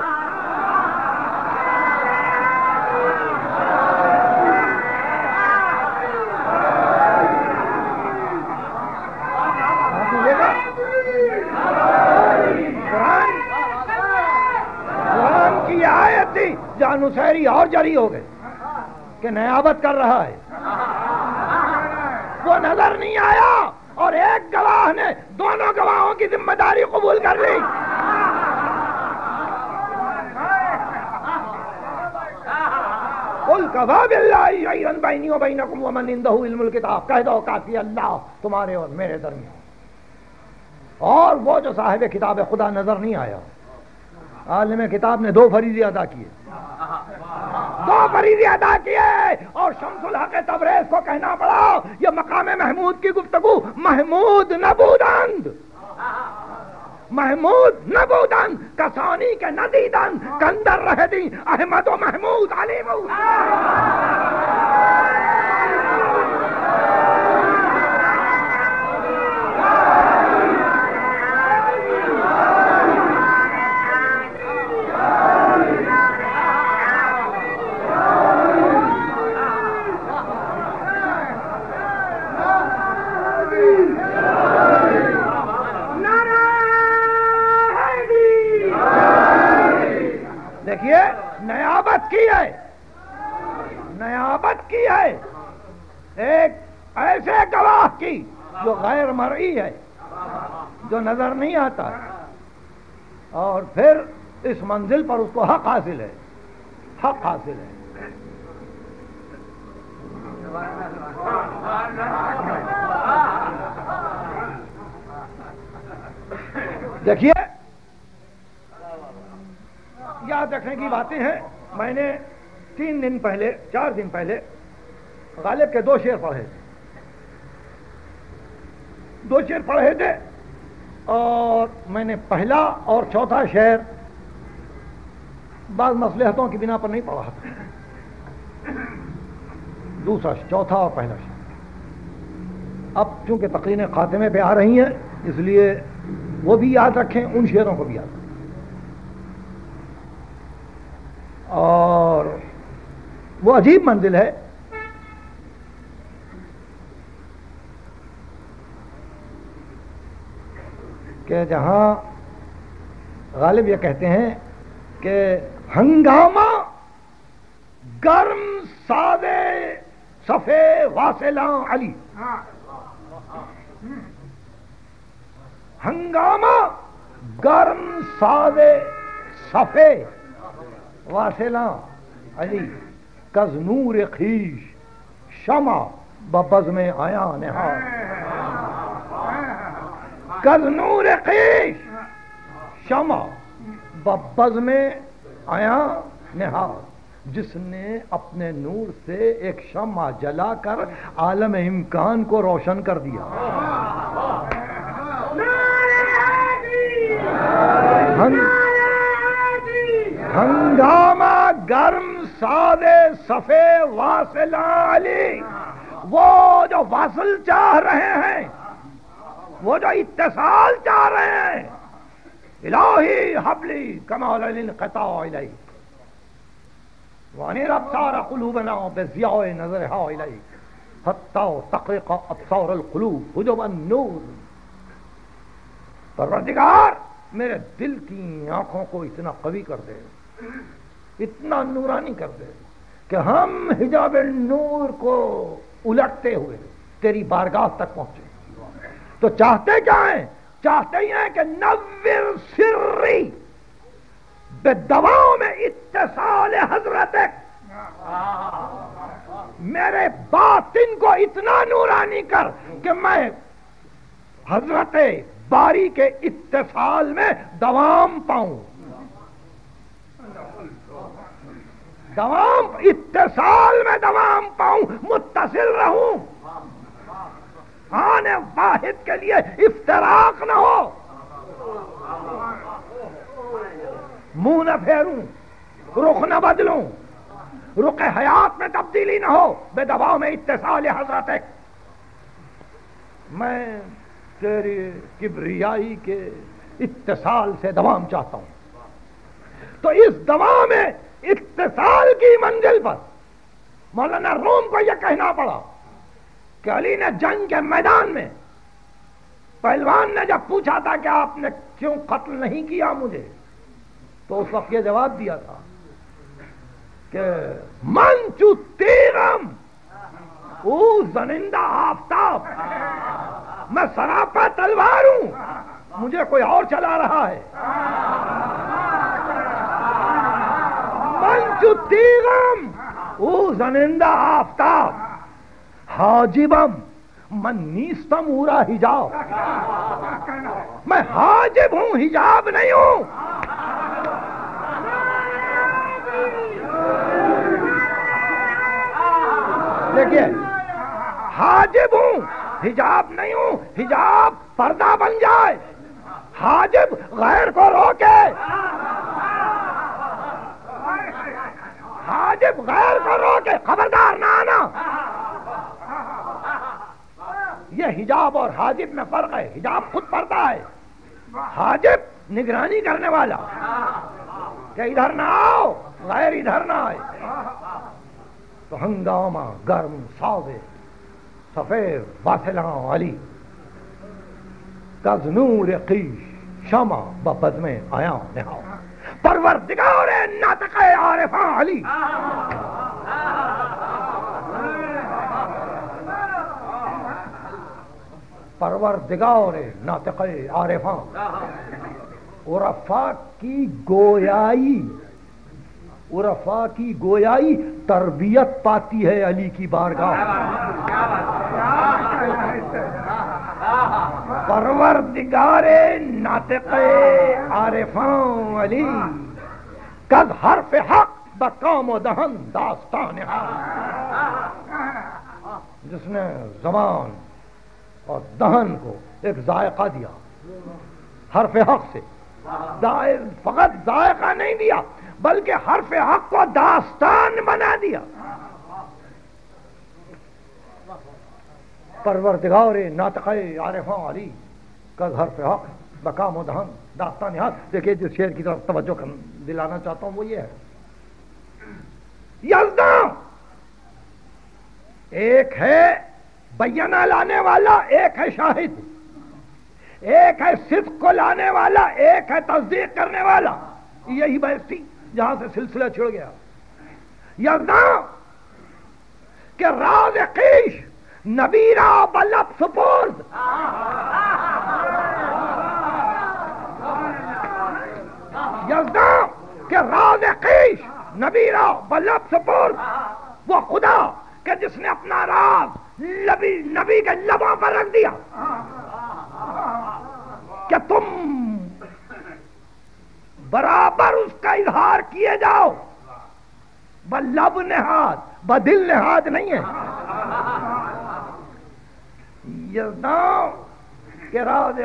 कुरान की आयत थी जानू शायरी और जरी हो गए कि नयाबत कर रहा है। वो नज़र नहीं आया और एक गवाह ने दोनों गवाहों की ज़िम्मेदारी कबूल कर ली। किताब। कह दो काफ़ी अल्लाह तुम्हारे और मेरे दरमियान। और वो जो साहिब किताब खुदा नज़र नहीं आया आलिम किताब ने दो फरीजी अदा किए। दो फरीदी अदा किए और शमसुल हक तबरेज को कहना पड़ा, ये मकाम महमूद की गुफ्तगु। महमूद नबूदंद। महमूद नबूदन कसानी के नदीदन कंदर रह दी अहमद महमूद अली एक ऐसे गवाह की जो गैर मरई है, जो नज़र नहीं आता। और फिर इस मंजिल पर उसको हक हासिल है। हक हासिल है। देखिए, याद रखने की बातें हैं। मैंने तीन दिन पहले, चार दिन पहले गालिब के दो शेर पढ़े थे। दो शेर पढ़े थे और मैंने पहला और चौथा शेर बाद मसलहतों की बिना पर नहीं पढ़ा। था दूसरा, चौथा और पहला शेर। अब चूँकि तकरीरें खात्मे पे आ रही हैं, इसलिए वो भी याद रखें, उन शेरों को भी याद रखें। और वो अजीब मंजिल है कि जहाँ गालिब ये कहते हैं कि हंगामा गर्म सादे सफे वासिला अली। हंगामा गर्म सादे सफे वासिला अली। कजनूर खीश शमा बबज में आया निहार नूर खीश शमा बबज में आया निहार जिसने अपने नूर से एक शमा जलाकर आलम इम्कान को रोशन कर दिया। हंगामा गर्म, सादे सफे वासिला वो जो वासल चाह रहे हैं वो जो इत्तेसाल चाह रहे हैं। इलाही हबली कमाल इलई वानी रफ्तार कुलूबना बेजिया नज़र हा इलई हत्ता तकरीका अबसार अलकुलूब हुजबन नूर। परवरदिगार, मेरे दिल की आँखों को इतना कवि कर दे, इतना नूरानी कर दे, कि हम हिजाब नूर को उलटते हुए तेरी बारगाह तक पहुँचे। तो चाहते क्या है? चाहते ही हैं कि नवीर सिर्री दवाओं में इत्तेसाल हज़रत मेरे बातिन को इतना नूरानी कर कि मैं हज़रत बारी के इत्तेसाल में दवाम पाऊँ। दवाम, इत्तेसाल में दवाम पाऊँ, मुत्तसिल रहूँ। आने वाहिद के लिए इफ्तराक न हो। मुँह न फेरूं, रुख न बदलूं रुख हयात में तब्दीली ना हो। बेदबाव में इत्तेसाल हज़रत मैं तेरी किबरियाई के इत्तेसाल से दवाम चाहता हूँ। तो इस दवा में इत्तेसाल की मंजिल पर मौलाना रोम को यह कहना पड़ा। कि अली ने जंग के मैदान में। पहलवान ने जब पूछा था कि आपने क्यों कत्ल नहीं किया मुझे तो उस वक्त यह जवाब दिया था कि मन चु तेरम जनिंदा आफ्ताब। मैं सरापा तलवार हूँ, मुझे कोई और चला रहा है। मंचुतीगम ओ जनिंदा आफ्ताब। हाजिबम मन नीस्तम उरा हिजाब। मैं हाजिब हूँ, हिजाब नहीं हूँ। देखिए, हाजिब हूँ, हिजाब नहीं हूँ, हिजाब पर्दा बन जाए। हाजिब गैर को रोके। हाजिब गैर को रोके, खबरदार ना आना ये हिजाब और हाजिब में फ़र्क है। हिजाब खुद पर्दा है। हाजिब निगरानी करने वाला। क्या इधर ना आओ गैर इधर ना आए। तो हंगामा, गर्म, सावे, सफ़ेद वासिला वाली। कजनूर, कीश, शमा बपद में आया निहाओ परवरदिगार नातक आरिफा अली। परवरदिगार नातक आरिफा। उरफा की गोयाई उरफा की गोयाई तरबियत पाती है अली की बारगाह। परवर दिगारे नातिक आरिफा अली। कद हर्फ हक बकाम दहन दास्तान जिसने जबान और दहन को एक जायका दिया। हर्फ हक से। फकत जायका नहीं दिया, बल्कि हर्फ हक को दास्तान बना दिया। परवरदिगार नातक आरिफा अली का हर्फ हक बकाम दहन, दास्तान हाथ देखिए, जिस शेर की तरफ़ तवज्जो दिलाना चाहता हूँ, वो ये है। यजदा एक है बयाना लाने वाला एक है शाहिद, एक है सिद्ध को लाने वाला, एक है तस्दीक करने वाला। यही बहस थी जहाँ से सिलसिला छिड़ गया। यदा के राज नबीरा बल्लभ सुपुर्द। यजदा के राज नबीरा बल्लभ सुपुर्द। वो खुदा के जिसने अपना राज नबी नबी के लबों पर रख दिया। क्या तुम बराबर उसका इजहार किए जाओ? ब बल्लब नेहाद बदिल नेहाद नहीं है। यजदाओ के राज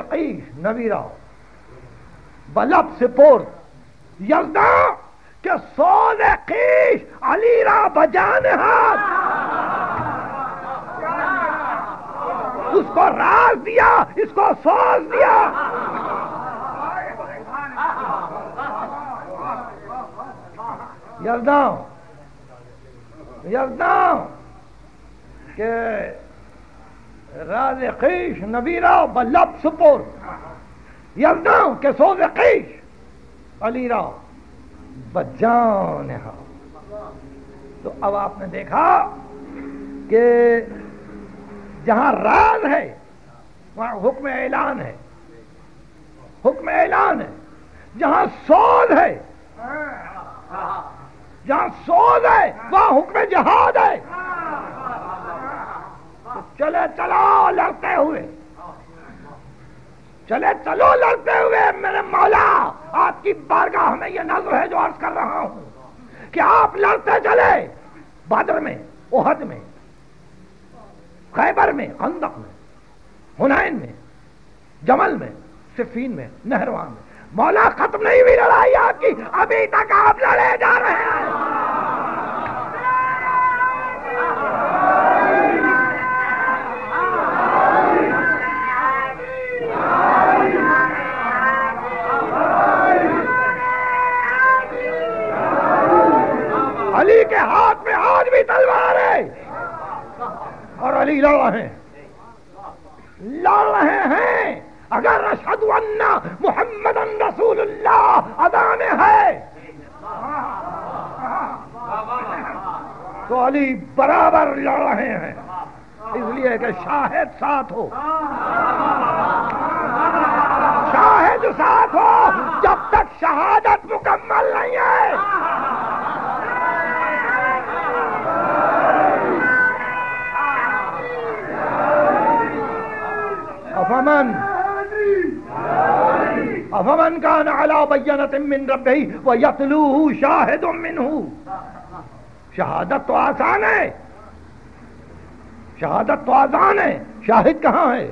नबी राव। बलब से पोर। यजदाओ के सोल अली रा बजान हाथ उसको राज दिया, इसको सोच दिया। यदाओ यदाओ के राज खीश नबीराव बल्लभ सुपोर। यदाओ के सोज खीश अलीरा बजान तो अब आपने देखा कि जहाँ राज है, वहाँ हुक्म ऐलान है। हुक्म ऐलान है। जहाँ सोज है, जहाँ सोज है, वहाँ हुक्म जहाद है। तो चले चलो लड़ते हुए। चले चलो लड़ते हुए, मेरे मौला आपकी बारगाह हमें यह नज़र है जो अर्ज़ कर रहा हूँ कि आप लड़ते चले, बादर में ओहद में। खैबर में, खंदक में, हुनैन में, जमल में, सिफीन में, नहरवान में। मौला खत्म नहीं हुई लड़ाई आपकी, अभी तक आप लड़े जा रहे हैं अली के हाथ में आज भी तलवार है लड़ रहे हैं। लड़ रहे हैं। अगर अशद मोहम्मद रसूलुल्लाह अदा में है। तो अली बराबर लड़ रहे हैं। इसलिए कि शाहिद साथ हो। शाहिद साथ हो, जब तक शहादत मुकम्मल नहीं है। अफमन। अफमन का अला बैनत मिन रबी व यतलूहु शाहिद मिनहु। शहादत तो आसान है। शहादत तो आसान है। शाहिद कहाँ है?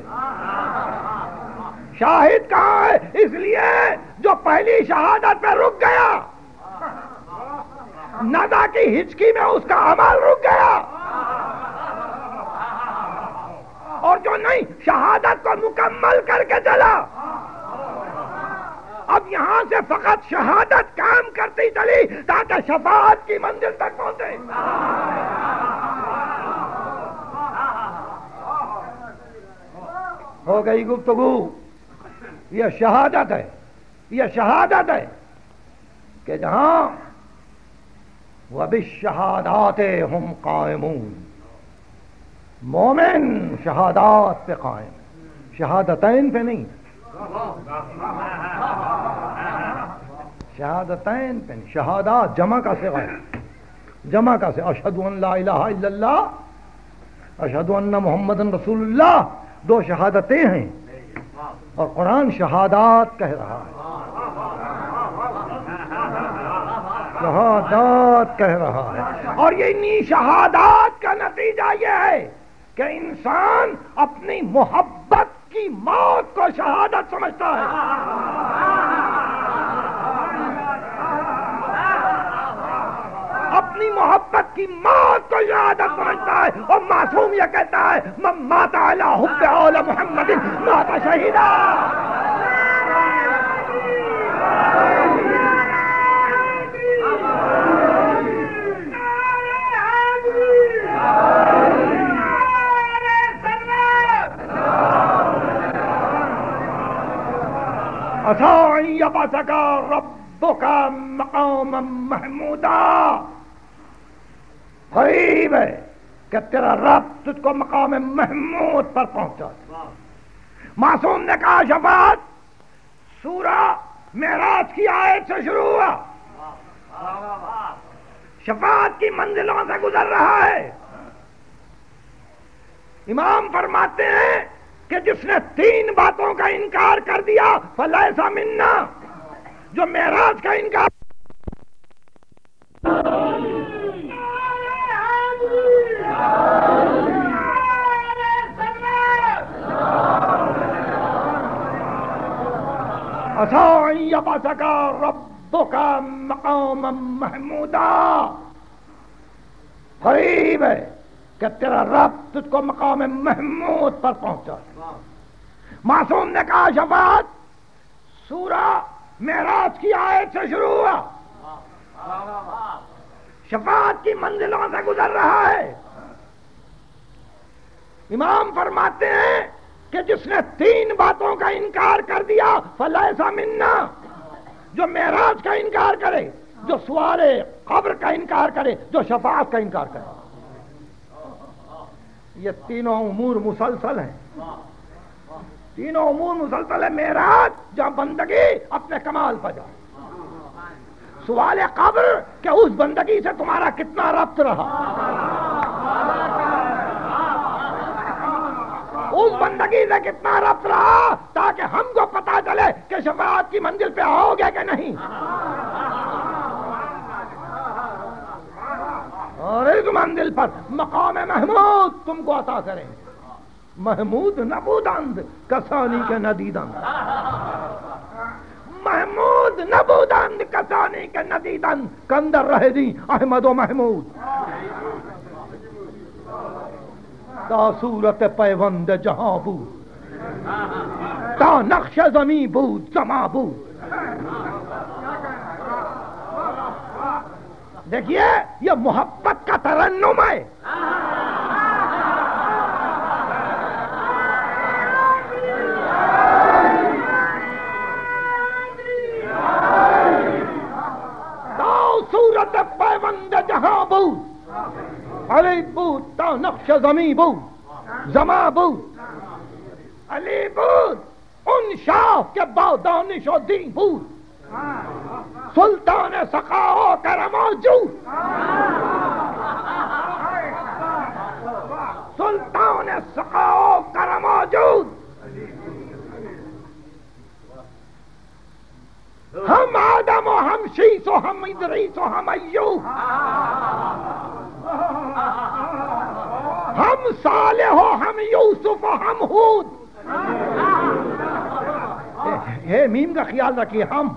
शाहिद कहाँ है? इसलिए जो पहली शहादत पे रुक गया, नदा की हिचकी में उसका अमल रुक गया। जो नहीं, शहादत को मुकम्मल करके चला। अब यहाँ से फकत शहादत काम करती चली, ताकि शफात की मंजिल तक पहुँचे। हो गई गुप्तगु यह शहादत है यह शहादत है कि जहाँ वह भी शहादाते हम कायमून। मोमिन, शहादात पे कायम। शहादतैन पे नहीं। शहादतैन पे नहीं। शहादात जमा का से जमा का से अशहदु मोहम्मद अशहदु अन्ना मोहम्मदन रसूलुल्लाह। दो शहादतें हैं। और कुरान शहादात कह रहा है। शहादात कह रहा है। और ये इन्हीं शहादात का नतीजा यह है। कि इंसान अपनी मोहब्बत की मौत को शहादत समझता है। अपनी मोहब्बत की मौत को शहादत समझता है और मासूम यह कहता है माता अला हुआ मोहम्मद माता शहीदा। सका रब्बो का मकाम महमूदा गरीब है कि तेरा रब तुझको मकाम महमूद पर पहुँचा मासूम ने कहा शफात सूरा मेराज की आयत से शुरू हुआ शफात की मंजिलों से गुजर रहा है इमाम फरमाते हैं कि जिसने तीन बातों का इनकार कर दिया फलैसा मिन्ना जो मेराज का इनका रब्बो का मकाम महमूदा। गरीब है कि तेरा रब तुझको मकाम महमूद पर पहुँचा। मासूम ने कहा शफात सूरा मेराज की आयत से शुरू हुआ। शफात की मंजिलों से गुजर रहा है। इमाम फरमाते हैं कि जिसने तीन बातों का इनकार कर दिया, फलैसा मिन्ना। जो मेराज का इनकार करे, जो सुआरे कब्र का इनकार करे, जो शफात का इनकार करे। ये तीनों उमूर मुसलसल हैं। तीनों उमूर मुसलसल है, मेराज, जहाँ बंदगी अपने कमाल पर जाए। सवाल कब्र के उस बंदगी से तुम्हारा कितना रब्त रहा? उस बंदगी से कितना रब्त रहा, ताकि हमको पता चले कि शफात की मंजिल पे आओगे कि नहीं। और इस मंजिल पर मकाम महमूद तुमको अता करें महमूद नबूदंद, कसानी के नदीदंद। महमूद नबूदंद, कसानी के नदीदंद। कंदर रह दी अहमद महमूद। सूरत पैवंद जहाँ बूद ता नक्श जमी बूद जमा बूद देखिए, ये मोहब्बत का तरन्नुम है। जहाँ बू अली बू ता नक्श जमी बू जमा बू अली बूद उन शाह के बादानिश दी बूद सुल्तान सखाओ कर मौजूद सुल्तान सखाओ कर मौजूद हम आदम हो हम शीस हो हम इदरीस हो हम अय्यू हम साले हो हम यूसुफ हो हम हूद। मीम का ख्याल रखिए, हम,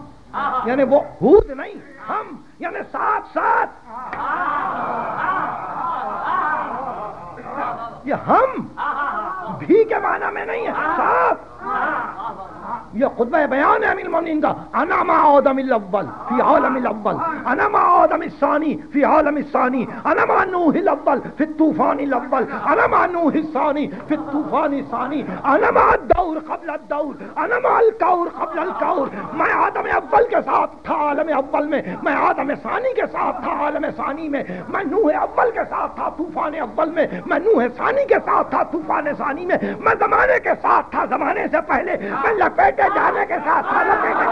यानी वो हूद नहीं, हम, यानी साथ साथ ये हम, भी के माना में नहीं है साथ ये खुद बयान है अमीर मोमिन का। अनामा आदमिल अव्वल, फ़ी आलमिल अव्वल। अनामा आदम सानी, फ़ी आलम सानी। अनामा नूहिल अव्वल, फ़ी तूफानिल अव्वल। अनामा नूहिल सानी, फ़ी तूफानी सानी। अनामा दौर कबल दौर। अनामा अल कौर कबल अल कौर मैं आदम अव्वल के साथ था, आलम अव्वल में। मैं आदम सानी के साथ था, आलम सानी में। मैं नूह अव्वल के साथ था, तूफ़ान अव्वल में। मैं नूह सानी के साथ था, तूफ़ान सानी में। मैं जमाने के साथ था, जमाने से पहले। मैं लपेटे जाने के साथ था लपेटे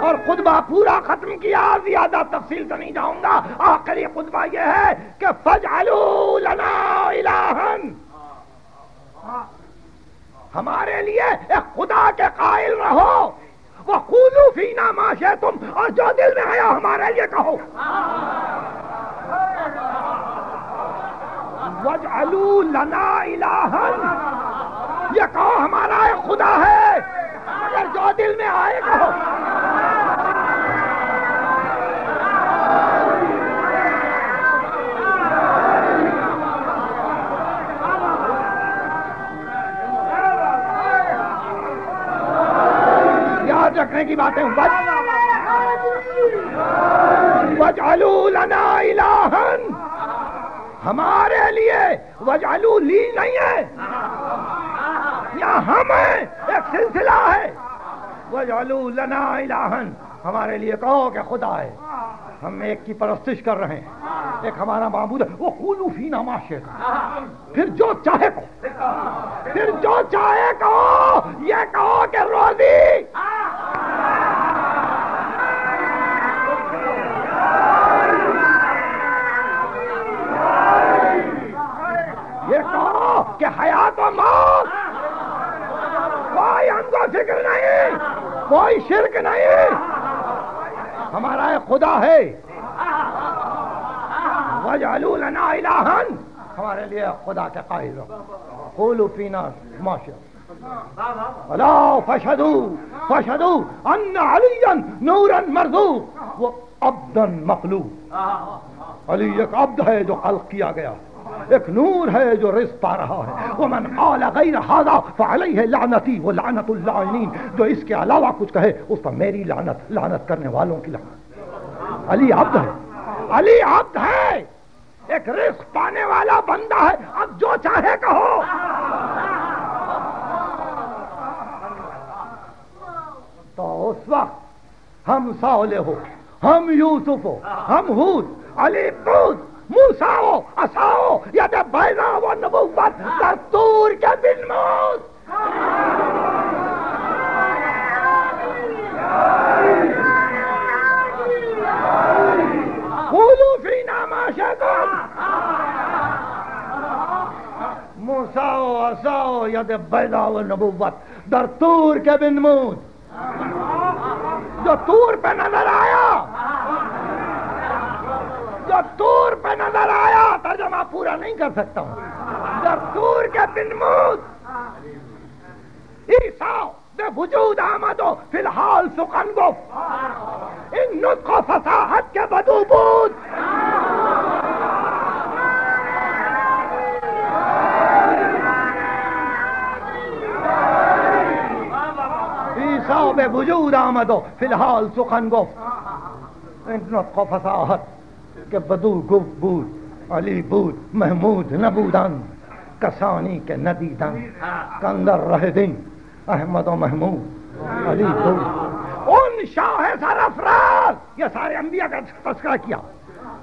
और खुतबा पूरा खत्म किया, ज़्यादा तफसील तो नहीं जाऊँगा। आखिरी खुतबा यह है कि फजलू लना इलाहन। हमारे लिए खुदा के कायल रहो। वो खूलू फीना माशे तुम, और जो दिल में आया हमारे लिए कहो। वज अलू लना इलाहन। ये कहो, हमारा खुदा है। अगर जो दिल में आए कहो। की बातें वजलू लना इलाहन। हमारे लिए वजलू ली नहीं है। या हम है, एक सिलसिला है। वजलू लना इलाहन हमारे लिए कहो कि खुदा है। हम एक की परस्तिश कर रहे हैं। एक हमारा मामूद है, वो खूलू फीना माशे फिर जो चाहे कहो। फिर जो चाहे कहो, ये कहो कि रोजी मौत कोई हमको फ़िक्र नहीं। कोई शिरक नहीं। हमारा खुदा है। इलाहन। हमारे लिए खुदा के कायल खोलू पीना माशा। अला फशदू फशदू अन्न अलियन नूरन मरदू। वो अब्दन मखलू अली एक अब्द है जो कल किया गया। एक नूर है जो रिस्क पा रहा है। वो मन आला गैर हादा फ़ालई है लानती वो लानतुल्लाइन जो इसके अलावा कुछ कहे उस पर मेरी लानत लानत करने वालों की लानत। अली अब्द है। अली अब्द है। एक रिस्क पाने वाला बंदा है। अब जो चाहे कहो। तो उस वक्त हम सावले हो हम यूसुफ हो हम हूद अली बूद मूसाओ असाओ यद बैराव नबुवत दस्तूर हाँ। के बिन मौत बोलो फ़ी नामा शैतान। मूसाओ असाओ यद बैराव नबुवत दस्तूर के बिन मौत जो तूर पे नज़र आया जो तूर पे नज़र आया, तर्जमा पूरा नहीं कर सकता हूँ। दस्तूर के बिनमूद ईसा वजूद आमदो, फ़िलहाल सुखन गो इन नुस्खो फसाहत के बदूबूद ईसा में वजूद आमदो, फ़िलहाल सुखन गो इन नुस्खो फसाहत કે બધું ગુપ બૂદ અલી બૂદ મહેમૂદ નબૂદાન કસાની કે નદીદાન કંદર રહદિન अहमद और महमूद, अली उन शाह सारा फराज ये सारे अंबिया का तस्करा किया।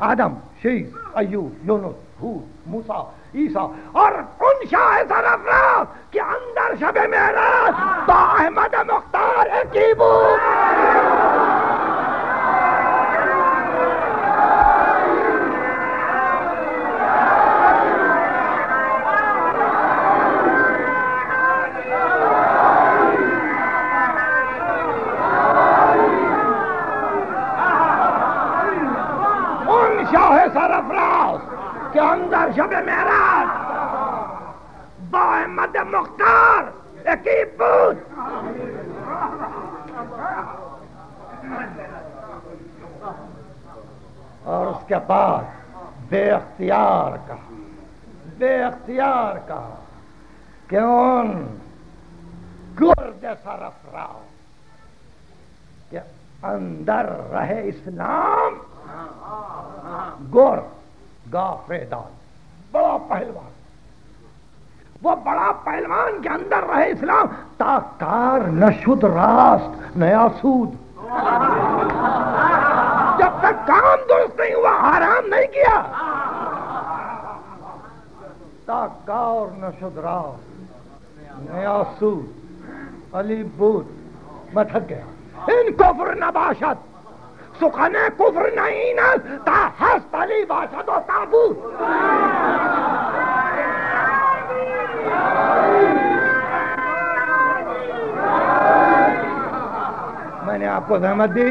आदम, शीश अयूब यूनुस, हूद, मूसा, ईसा, और उन शाह है सारा फराज के अंदर शबे मेराज तो अहमद मुख्तार है कीबू उसके बाद बेख्तियार कहा। बेख्तियार कहा। क्यों? उन जैसा सरफराव के अंदर रहे इस्लाम गुर गाफेदान बड़ा पहलवान। वो बड़ा पहलवान के अंदर रहे इस्लाम ताकार नशुद रास्त नया सूद। काम दुरुस्त नहीं हुआ, आराम नहीं किया। ताका और नशुदराव नयासू अली बूत मैं थक गया इन कुफर नबाशत सुखने कुफर नहीं ना ता हस्त अली बाशत और ताबूत मैंने आपको सहमत दी।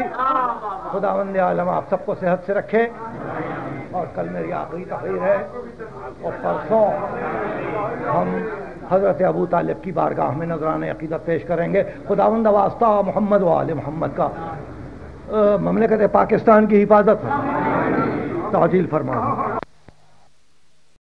खुदा वंद आलम, आप सबको सेहत से रखे। और कल मेरी आखिरी तकरीर है। और परसों हम हज़रत अबू तालिब की बारगाह में नजरान अकीदत पेश करेंगे। खुदावंद वास्ता मोहम्मद वाल मोहम्मद का ममलिकत पाकिस्तान की हिफाजत। ताजील फरमा